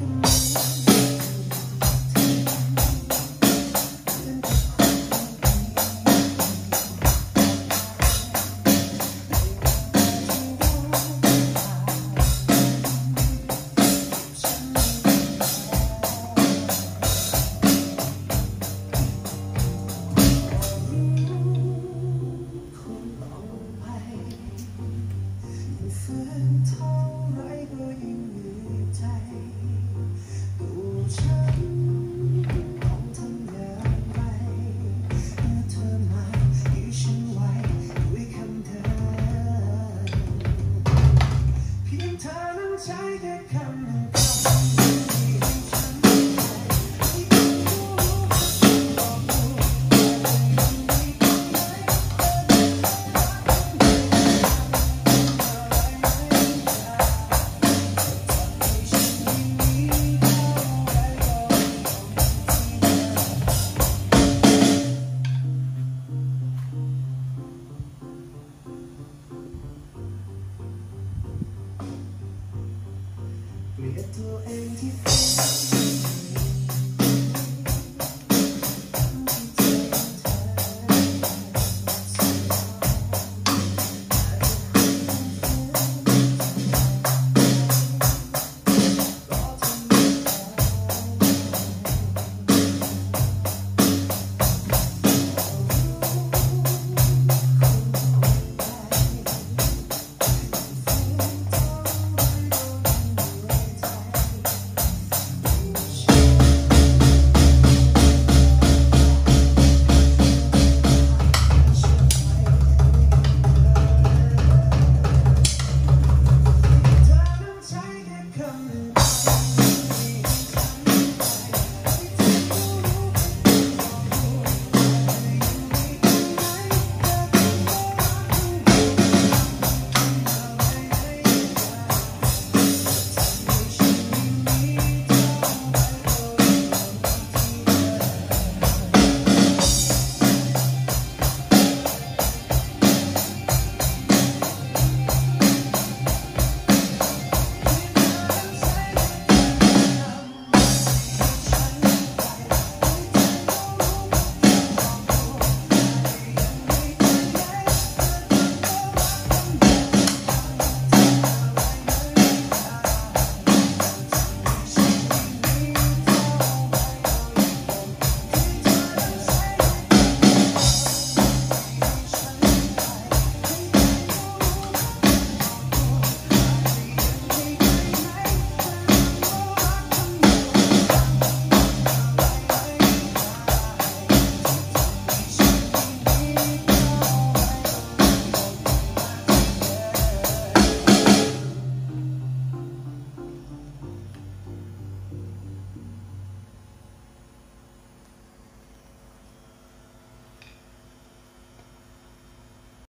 Thank you. 再也看不到。Little 84.